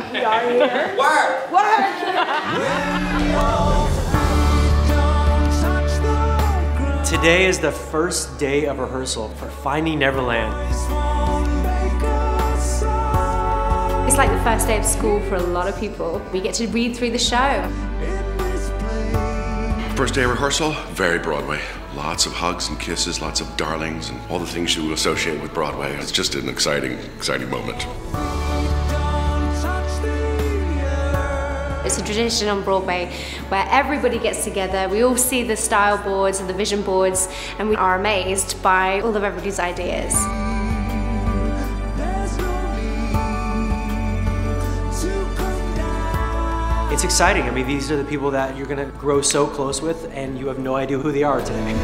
We are here. Work! Today is the first day of rehearsal for Finding Neverland. It's like the first day of school for a lot of people. We get to read through the show. First day of rehearsal, very Broadway. Lots of hugs and kisses, lots of darlings, and all the things you associate with Broadway. It's just an exciting, exciting moment. It's a tradition on Broadway where everybody gets together, we all see the style boards and the vision boards, and we are amazed by all of everybody's ideas. It's exciting. I mean, these are the people that you're going to grow so close with, and you have no idea who they are today.